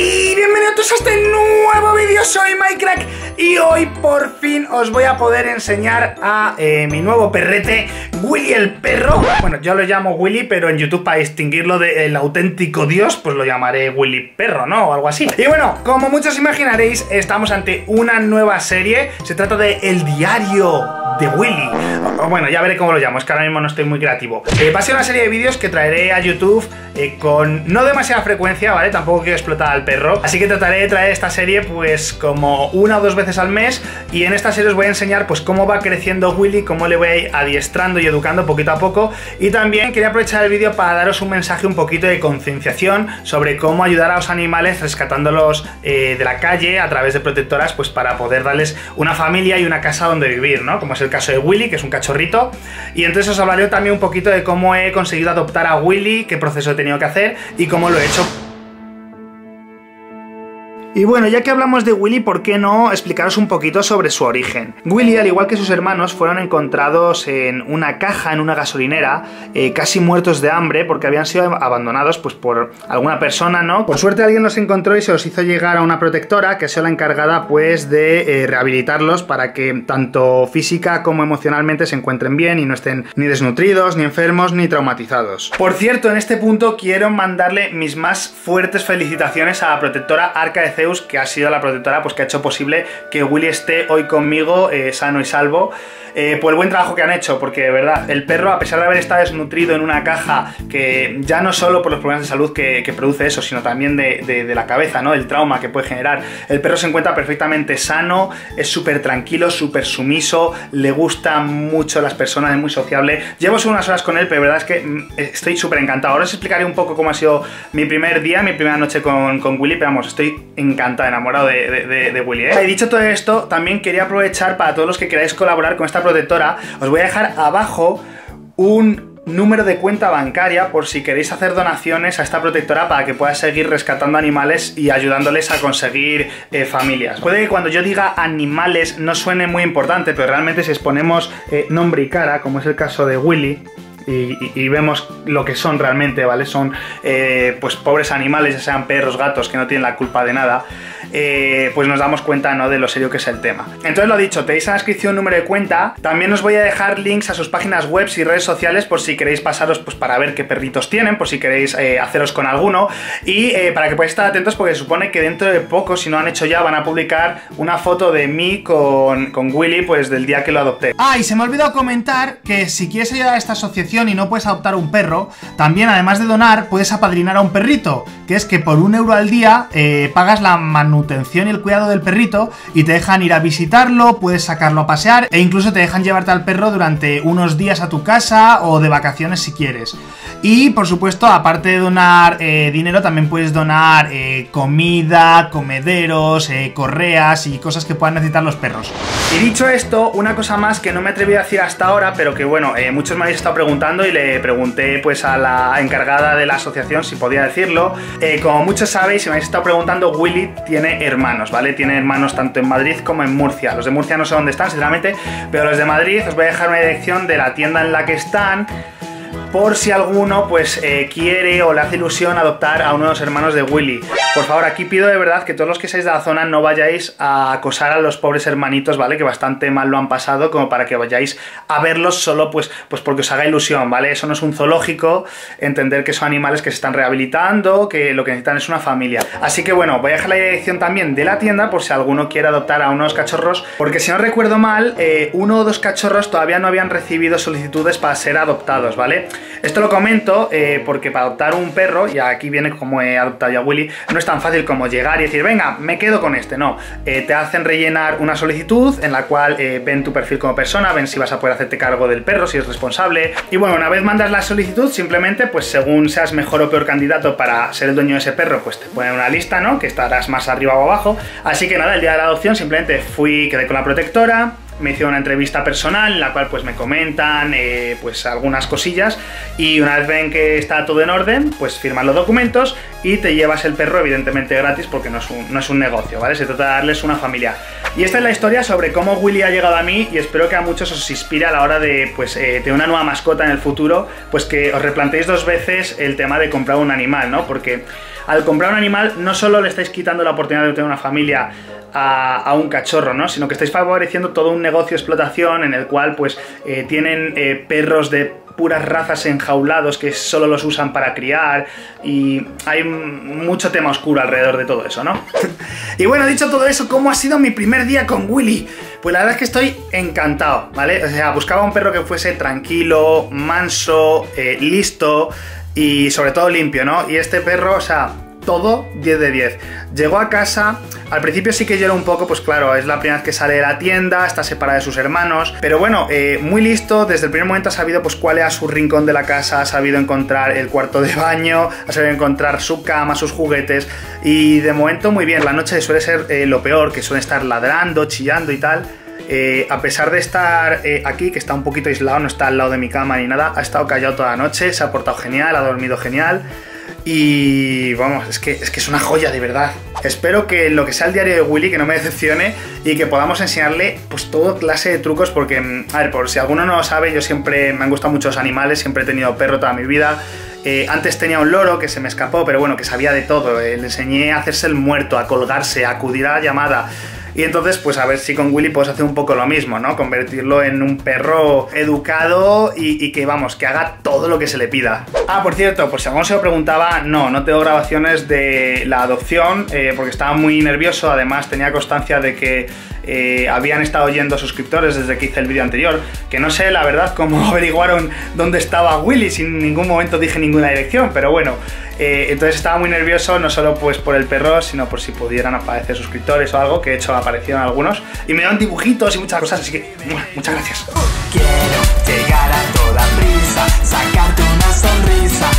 bienvenidos a este nuevo vídeo, soy Minecraft y hoy por fin os voy a poder enseñar a eh, mi nuevo perrete, Willy el perro. Bueno, yo lo llamo Willy, pero en YouTube para distinguirlo del auténtico dios, pues lo llamaré Willy perro, ¿no? O algo así. Y bueno, como muchos imaginaréis, estamos ante una nueva serie, se trata de El Diario de Willy. bueno, ya veré cómo lo llamo, es que ahora mismo no estoy muy creativo. Eh, una serie de vídeos que traeré a YouTube eh, con no demasiada frecuencia, ¿vale? Tampoco quiero explotar al perro. Así que trataré de traer esta serie pues como una o dos veces al mes. Y en esta serie os voy a enseñar pues cómo va creciendo Willy, cómo le voy a ir adiestrando y educando poquito a poco. Y también quería aprovechar el vídeo para daros un mensaje un poquito de concienciación sobre cómo ayudar a los animales rescatándolos eh, de la calle a través de protectoras pues para poder darles una familia y una casa donde vivir, ¿no? Como es caso de Willy, que es un cachorrito. Y entonces os hablaré también un poquito de cómo he conseguido adoptar a Willy, qué proceso he tenido que hacer y cómo lo he hecho y bueno, ya que hablamos de Willy, ¿por qué no explicaros un poquito sobre su origen? Willy, al igual que sus hermanos, fueron encontrados en una caja en una gasolinera, eh, casi muertos de hambre, porque habían sido abandonados pues, por alguna persona, ¿no? Por suerte alguien los encontró y se los hizo llegar a una protectora que sea la encargada pues de eh, rehabilitarlos para que tanto física como emocionalmente se encuentren bien y no estén ni desnutridos, ni enfermos, ni traumatizados. Por cierto, en este punto quiero mandarle mis más fuertes felicitaciones a la protectora Arca de que ha sido la protectora pues, que ha hecho posible que Willy esté hoy conmigo eh, sano y salvo eh, por el buen trabajo que han hecho, porque de verdad, el perro, a pesar de haber estado desnutrido en una caja que ya no solo por los problemas de salud que, produce eso, sino también de, la cabeza, ¿no? El trauma que puede generar, el perro se encuentra perfectamente sano, es súper tranquilo, súper sumiso, le gusta mucho las personas, es muy sociable. Llevo unas horas con él, pero de verdad es que mm, estoy súper encantado. Ahora os explicaré un poco cómo ha sido mi primer día, mi primera noche con, con Willy, pero vamos, estoy encantado, enamorado de, Willy. ¿eh? Dicho todo esto, también quería aprovechar para todos los que queráis colaborar con esta protectora, os voy a dejar abajo un número de cuenta bancaria por si queréis hacer donaciones a esta protectora para que pueda seguir rescatando animales y ayudándoles a conseguir eh, familias. Puede que cuando yo diga animales no suene muy importante, pero realmente si exponemos eh, nombre y cara, como es el caso de Willy, y, vemos lo que son realmente, ¿vale? Son eh, pues pobres animales, ya sean perros, gatos, que no tienen la culpa de nada. Eh, pues nos damos cuenta ¿no? de lo serio que es el tema. Entonces lo dicho, tenéis en la descripción número de cuenta. También os voy a dejar links a sus páginas web y redes sociales por si queréis pasaros pues, para ver qué perritos tienen, por si queréis eh, haceros con alguno. Y eh, para que podáis estar atentos porque se supone que dentro de poco, si no han hecho ya, van a publicar una foto de mí con, con Willy pues del día que lo adopté. Ah, y se me ha olvidado comentar que si quieres ayudar a esta asociación y no puedes adoptar un perro, también además de donar, puedes apadrinar a un perrito, que es que por un euro al día pagas la manutención y el cuidado del perrito y te dejan ir a visitarlo, puedes sacarlo a pasear e incluso te dejan llevarte al perro durante unos días a tu casa o de vacaciones si quieres. Y por supuesto, aparte de donar eh, dinero, también puedes donar eh, comida, comederos, eh, correas y cosas que puedan necesitar los perros. Y dicho esto, una cosa más que no me atreví a decir hasta ahora, pero que bueno, muchos me habéis estado preguntando y le pregunté pues a la encargada de la asociación si podía decirlo. como muchos sabéis, si me habéis estado preguntando, Willy tiene hermanos, ¿vale? Tiene hermanos tanto en Madrid como en Murcia. Los de Murcia no sé dónde están, sinceramente, pero los de Madrid os voy a dejar una dirección de la tienda en la que están por si alguno pues eh, quiere o le hace ilusión adoptar a uno de los hermanos de Willy. Por favor, aquí pido de verdad que todos los que seáis de la zona no vayáis a acosar a los pobres hermanitos, ¿vale? Que bastante mal lo han pasado, como para que vayáis a verlos solo pues, pues porque os haga ilusión, ¿vale? Eso no es un zoológico, entender que son animales que se están rehabilitando, que lo que necesitan es una familia. Así que bueno, voy a dejar la dirección también de la tienda por si alguno quiere adoptar a unos cachorros, porque si no recuerdo mal, eh, uno o dos cachorros todavía no habían recibido solicitudes para ser adoptados, ¿vale? Esto lo comento eh, porque para adoptar un perro, y aquí viene como he adoptado a Willy, no es tan fácil como llegar y decir, venga, me quedo con este, no. Eh, te hacen rellenar una solicitud en la cual eh, ven tu perfil como persona, ven si vas a poder hacerte cargo del perro, si es responsable. Y bueno, una vez mandas la solicitud, simplemente, pues según seas mejor o peor candidato para ser el dueño de ese perro, pues te ponen una lista, ¿no? Que estarás más arriba o abajo. Así que nada, el día de la adopción simplemente fui, quedé con la protectora, me hicieron una entrevista personal en la cual pues me comentan eh, pues algunas cosillas y una vez ven que está todo en orden, pues firman los documentos y te llevas el perro evidentemente gratis porque no es un, no es un negocio, ¿vale? Se trata de darles una familia. Y esta es la historia sobre cómo Willy ha llegado a mí y espero que a muchos os inspire a la hora de, pues, eh, una nueva mascota en el futuro, pues que os replanteéis dos veces el tema de comprar un animal, ¿no? Porque al comprar un animal no solo le estáis quitando la oportunidad de tener una familia a, un cachorro, ¿no? Sino que estáis favoreciendo todo un negocio de explotación en el cual pues eh, tienen eh, perros de puras razas enjaulados que solo los usan para criar y hay mucho tema oscuro alrededor de todo eso, ¿no? y bueno, dicho todo eso, ¿cómo ha sido mi primer día con Willy? Pues la verdad es que estoy encantado, ¿vale? O sea, buscaba un perro que fuese tranquilo, manso, eh, listo y sobre todo limpio, ¿no? Y este perro, o sea, todo 10 de 10. Llegó a casa, al principio sí que lloró un poco, pues claro, es la primera vez que sale de la tienda, está separada de sus hermanos, pero bueno, eh, muy listo, desde el primer momento ha sabido pues cuál era su rincón de la casa, ha sabido encontrar el cuarto de baño, ha sabido encontrar su cama, sus juguetes, y de momento muy bien, la noche suele ser eh, lo peor, que suele estar ladrando, chillando y tal, eh, a pesar de estar aquí, que está un poquito aislado, no está al lado de mi cama ni nada, ha estado callado toda la noche, se ha portado genial, ha dormido genial. Y vamos, es que, es que es una joya de verdad. Espero que lo que sea el diario de Willy, que no me decepcione y que podamos enseñarle pues todo clase de trucos porque, mm, a ver, por si alguno no lo sabe, yo siempre me han gustado mucho los animales, siempre he tenido perro toda mi vida. Eh, antes tenía un loro que se me escapó, pero bueno, que sabía de todo. Eh, le enseñé a hacerse el muerto, a colgarse, a acudir a la llamada. Y entonces, pues a ver si con Willy puedes hacer un poco lo mismo, ¿no? Convertirlo en un perro educado y, que, vamos, que haga todo lo que se le pida. Ah, por cierto, pues si alguno se lo preguntaba, no, no tengo grabaciones de la adopción eh, porque estaba muy nervioso. Además, tenía constancia de que eh, habían estado yendo suscriptores desde que hice el vídeo anterior, que no sé la verdad cómo averiguaron dónde estaba Willy, sin ningún momento dije ninguna dirección, pero bueno, eh, entonces estaba muy nervioso, no solo pues por el perro, sino por si pudieran aparecer suscriptores o algo, que de hecho aparecieron algunos, y me dan dibujitos y muchas cosas, así que muchas gracias. Quiero llegar a toda prisa, sacarte una sonrisa,